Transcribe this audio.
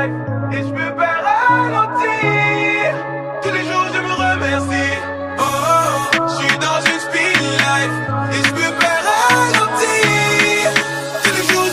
life.